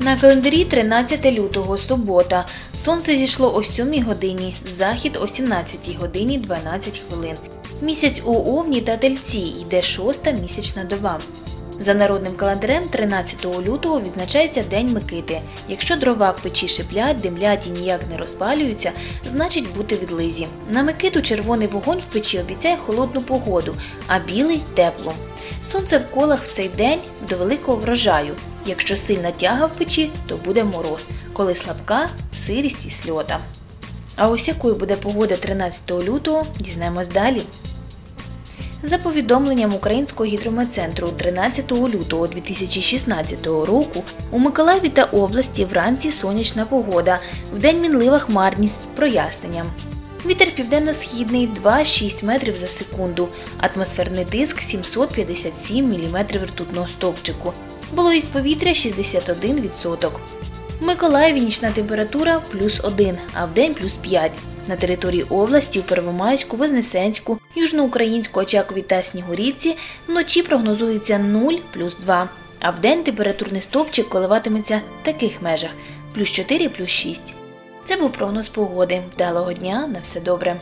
На календарі 13 лютого, субота. Сонце зійшло о 7 годині, захід о 17 годині 12 хвилин. Місяць у Овні та Тельці йде шоста місячна доба. За народним календарем 13 лютого відзначається День Микити. Якщо дрова в печі шиплять, димлять і ніяк не розпалюються, значить бути відлизі. На Микиту червоний вогонь в печі обіцяє холодну погоду, а білий теплу. Сонце в колах в цей день до великого врожаю. Якщо сильна тяга в печі, то буде мороз, коли слабка сирість і сльота. А ось якою буде погода 13 лютого, дізнаємось далі. За повідомленням Українського гідрометцентру 13 лютого 2016 року у Миколаєві та області вранці сонячна погода, вдень мінлива хмарність з проясненням. Вітер південно-східний 2,6 метрів за секунду, атмосферний тиск 757 мм ртутного стовпчику, вологість повітря 61%. В Миколаєві нічна температура плюс 1, а вдень плюс 5. На території області у Первомайську, Вознесенську, Южноукраїнську, Очакові та Снігурівці вночі прогнозується 0 плюс 2, а вдень температурний стовпчик коливатиметься в таких межах плюс 4 плюс 6. Це був прогноз погоди. Вдалого дня на все добре.